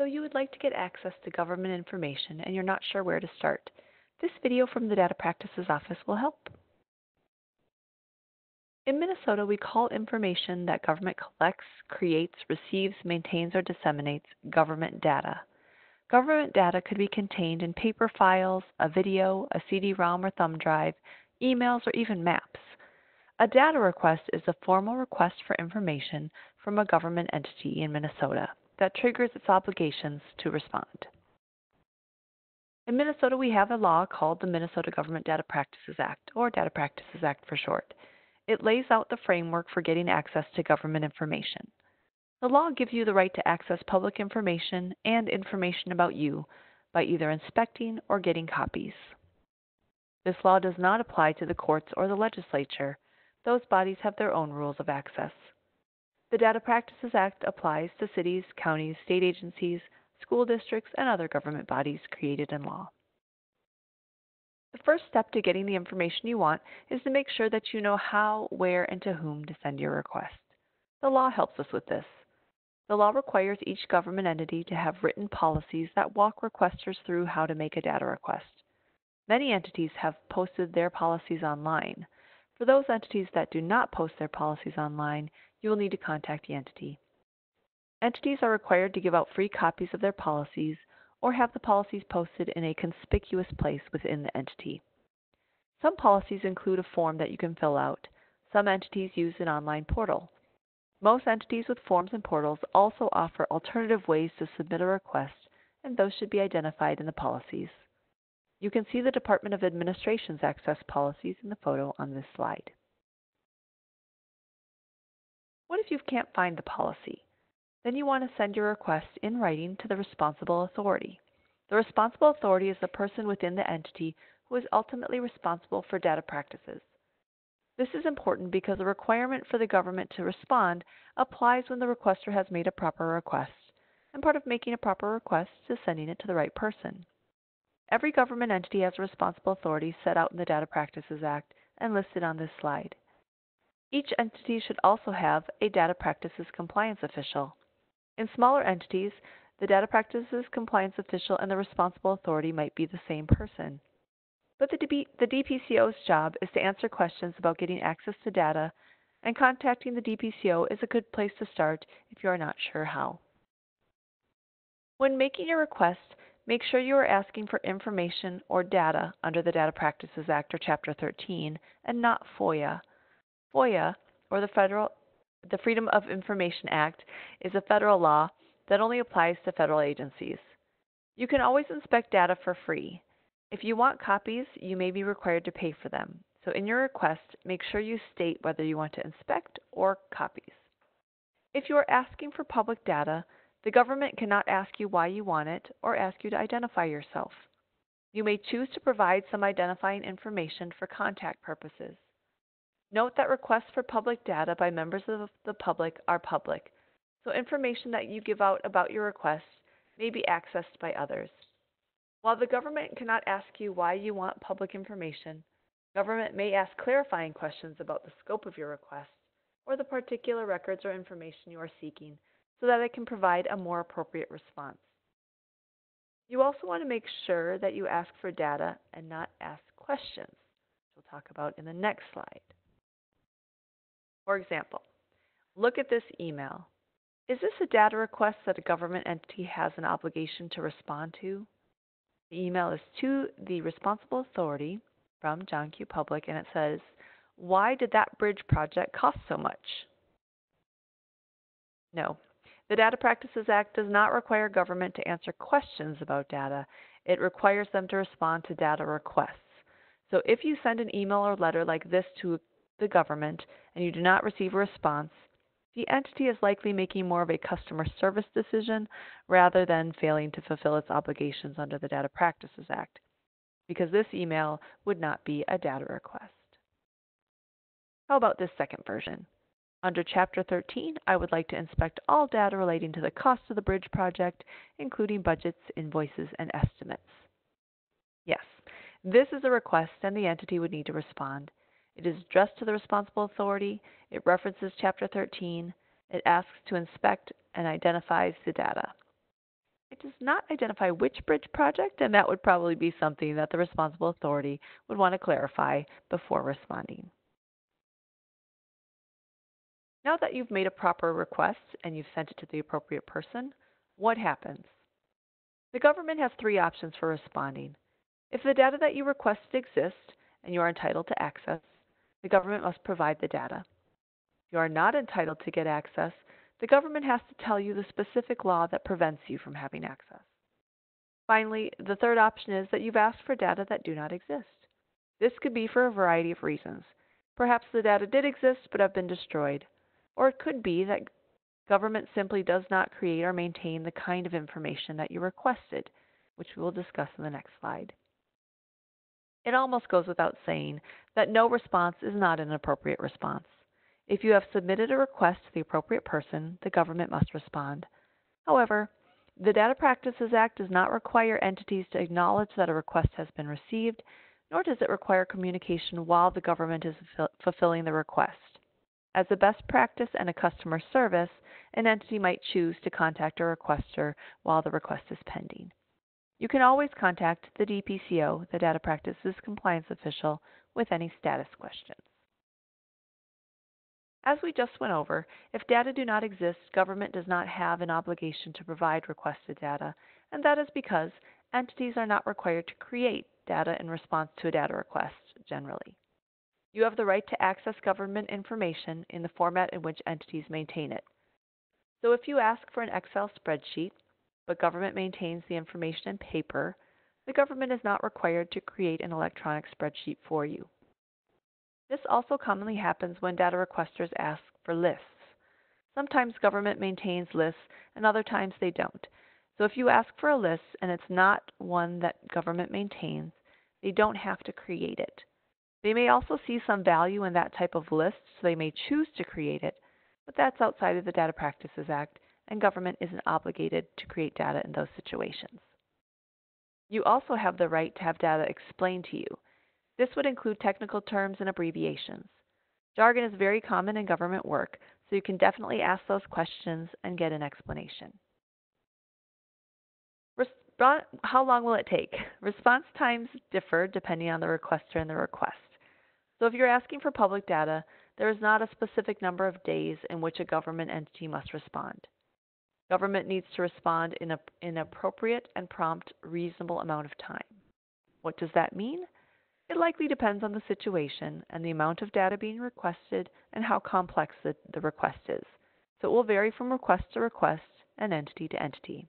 So you would like to get access to government information and you're not sure where to start. This video from the Data Practices Office will help. In Minnesota, we call information that government collects, creates, receives, maintains, or disseminates government data. Government data could be contained in paper files, a video, a CD-ROM or thumb drive, emails, or even maps. A data request is a formal request for information from a government entity in Minnesota that triggers its obligations to respond. In Minnesota, we have a law called the Minnesota Government Data Practices Act, or Data Practices Act for short. It lays out the framework for getting access to government information. The law gives you the right to access public information and information about you by either inspecting or getting copies. This law does not apply to the courts or the legislature. Those bodies have their own rules of access. The Data Practices Act applies to cities, counties, state agencies, school districts, and other government bodies created in law. The first step to getting the information you want is to make sure that you know how, where, and to whom to send your request. The law helps us with this. The law requires each government entity to have written policies that walk requesters through how to make a data request. Many entities have posted their policies online. For those entities that do not post their policies online, you will need to contact the entity. Entities are required to give out free copies of their policies or have the policies posted in a conspicuous place within the entity. Some policies include a form that you can fill out. Some entities use an online portal. Most entities with forms and portals also offer alternative ways to submit a request, and those should be identified in the policies. You can see the Department of Administration's access policies in the photo on this slide. If you can't find the policy? Then you want to send your request in writing to the responsible authority. The responsible authority is the person within the entity who is ultimately responsible for data practices. This is important because the requirement for the government to respond applies when the requester has made a proper request, and part of making a proper request is sending it to the right person. Every government entity has a responsible authority set out in the Data Practices Act and listed on this slide. Each entity should also have a Data Practices Compliance Official. In smaller entities, the data practices compliance official and the responsible authority might be the same person. But the, the DPCO's job is to answer questions about getting access to data, and contacting the DPCO is a good place to start if you are not sure how. When making your request, make sure you are asking for information or data under the Data Practices Act or Chapter 13 and not FOIA. FOIA, or the Federal the Freedom of Information Act is a federal law that only applies to federal agencies. You can always inspect data for free. If you want copies, you may be required to pay for them. So in your request, make sure you state whether you want to inspect or copies. If you are asking for public data, the government cannot ask you why you want it or ask you to identify yourself. You may choose to provide some identifying information for contact purposes. Note that requests for public data by members of the public are public, so information that you give out about your request may be accessed by others. While the government cannot ask you why you want public information, government may ask clarifying questions about the scope of your request or the particular records or information you are seeking so that it can provide a more appropriate response. You also want to make sure that you ask for data and not ask questions, which we'll talk about in the next slide. For example, look at this email. Is this a data request that a government entity has an obligation to respond to? The email is to the responsible authority from John Q. Public, and it says, Why did that bridge project cost so much? No. The Data Practices Act does not require government to answer questions about data. It requires them to respond to data requests. So if you send an email or letter like this to the government and you do not receive a response, the entity is likely making more of a customer service decision rather than failing to fulfill its obligations under the Data Practices Act, because this email would not be a data request. How about this second version? Under Chapter 13, I would like to inspect all data relating to the cost of the bridge project, including budgets, invoices, and estimates. Yes, this is a request and the entity would need to respond. It is addressed to the responsible authority. It references Chapter 13. It asks to inspect and identifies the data. It does not identify which bridge project, and that would probably be something that the responsible authority would want to clarify before responding. Now that you've made a proper request and you've sent it to the appropriate person, what happens? The government has three options for responding. If the data that you requested exists and you are entitled to access, the government must provide the data. If you are not entitled to get access, the government has to tell you the specific law that prevents you from having access. Finally, the third option is that you've asked for data that do not exist. This could be for a variety of reasons. Perhaps the data did exist but have been destroyed, or it could be that government simply does not create or maintain the kind of information that you requested, which we will discuss in the next slide. It almost goes without saying that no response is not an appropriate response. If you have submitted a request to the appropriate person, the government must respond. However, the Data Practices Act does not require entities to acknowledge that a request has been received, nor does it require communication while the government is fulfilling the request. As a best practice and a customer service, an entity might choose to contact a requester while the request is pending. You can always contact the DPCO, the Data Practices Compliance Official, with any status questions. As we just went over, if data do not exist, government does not have an obligation to provide requested data, and that is because entities are not required to create data in response to a data request generally. You have the right to access government information in the format in which entities maintain it. So if you ask for an Excel spreadsheet, but government maintains the information in paper, the government is not required to create an electronic spreadsheet for you. This also commonly happens when data requesters ask for lists. Sometimes government maintains lists and other times they don't. So if you ask for a list and it's not one that government maintains, they don't have to create it. They may also see some value in that type of list, so they may choose to create it, but that's outside of the Data Practices Act, and government isn't obligated to create data in those situations. You also have the right to have data explained to you. This would include technical terms and abbreviations. Jargon is very common in government work, so you can definitely ask those questions and get an explanation. Resp how long will it take? Response times differ depending on the requester and the request. So if you're asking for public data, there is not a specific number of days in which a government entity must respond. Government needs to respond in a an appropriate and prompt, reasonable amount of time. What does that mean? It likely depends on the situation and the amount of data being requested and how complex the, the request is. So it will vary from request to request and entity to entity.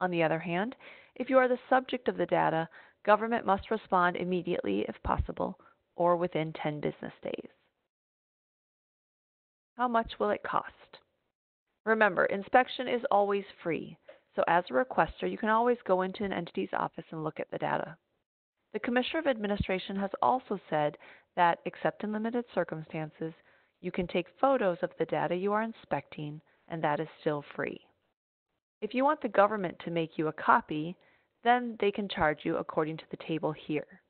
On the other hand, if you are the subject of the data, government must respond immediately if possible or within 10 business days. How much will it cost? Remember, inspection is always free, so as a requester, you can always go into an entity's office and look at the data. The Commissioner of Administration has also said that, except in limited circumstances, you can take photos of the data you are inspecting, and that is still free. If you want the government to make you a copy, then they can charge you according to the table here.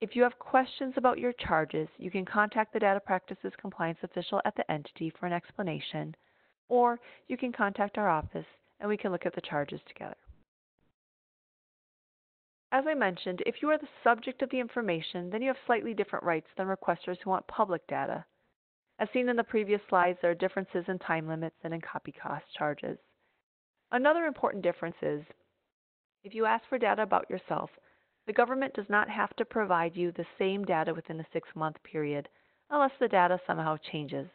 If you have questions about your charges, you can contact the Data Practices Compliance Official at the entity for an explanation, or you can contact our office and we can look at the charges together. As I mentioned, if you are the subject of the information, then you have slightly different rights than requesters who want public data. As seen in the previous slides, there are differences in time limits and in copy cost charges. Another important difference is if you ask for data about yourself, the government does not have to provide you the same data within a six month period unless the data somehow changes.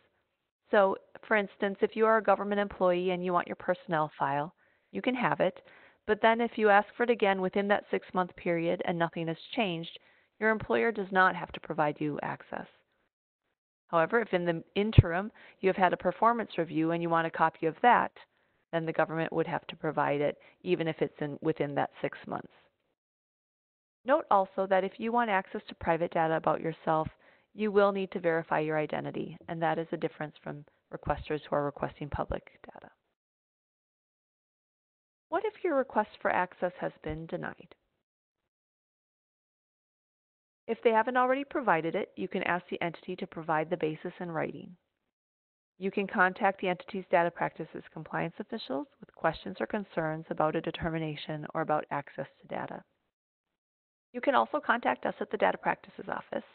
So, for instance, if you are a government employee and you want your personnel file, you can have it, but then if you ask for it again within that six month period and nothing has changed, your employer does not have to provide you access. However, if in the interim you have had a performance review and you want a copy of that, then the government would have to provide it even if it's in, within that six months. Note also that if you want access to private data about yourself, you will need to verify your identity, and that is a difference from requesters who are requesting public data. What if your request for access has been denied? If they haven't already provided it, you can ask the entity to provide the basis in writing. You can contact the entity's data practices compliance officials with questions or concerns about a determination or about access to data. You can also contact us at the Data Practices Office.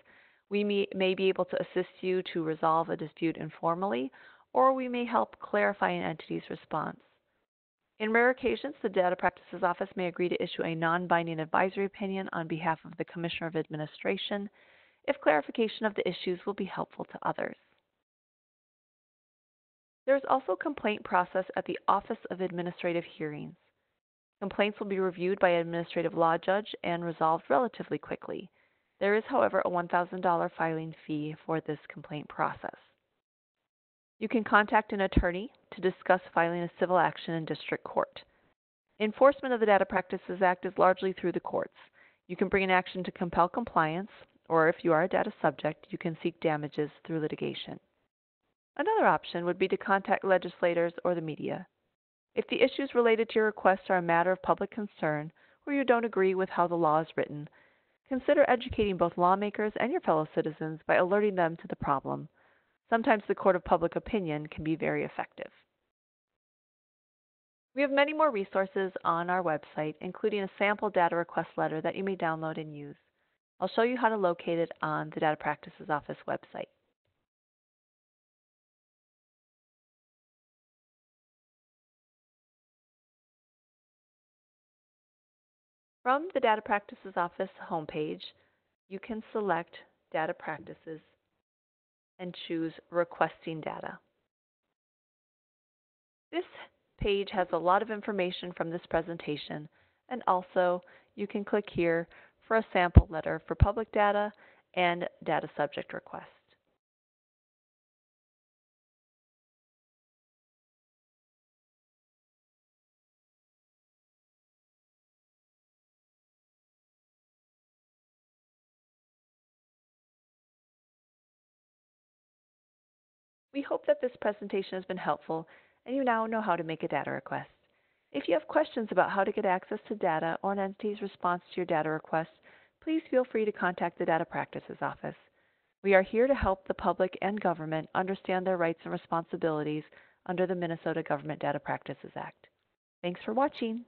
We may, may be able to assist you to resolve a dispute informally, or we may help clarify an entity's response. In rare occasions, the Data Practices Office may agree to issue a non-binding advisory opinion on behalf of the Commissioner of Administration if clarification of the issues will be helpful to others. There is also a complaint process at the Office of Administrative Hearings. Complaints will be reviewed by an administrative law judge and resolved relatively quickly. There is, however, a $1,000 filing fee for this complaint process. You can contact an attorney to discuss filing a civil action in district court. Enforcement of the Data Practices Act is largely through the courts. You can bring an action to compel compliance, or if you are a data subject, you can seek damages through litigation. Another option would be to contact legislators or the media. If the issues related to your request are a matter of public concern, or you don't agree with how the law is written, consider educating both lawmakers and your fellow citizens by alerting them to the problem. Sometimes the court of public opinion can be very effective. We have many more resources on our website, including a sample data request letter that you may download and use. I'll show you how to locate it on the Data Practices Office website. From the Data Practices Office homepage, you can select Data Practices and choose Requesting Data. This page has a lot of information from this presentation, and also you can click here for a sample letter for public data and data subject requests. We hope that this presentation has been helpful and you now know how to make a data request. If you have questions about how to get access to data or an entity's response to your data request, please feel free to contact the Data Practices Office. We are here to help the public and government understand their rights and responsibilities under the Minnesota Government Data Practices Act. Thanks for watching.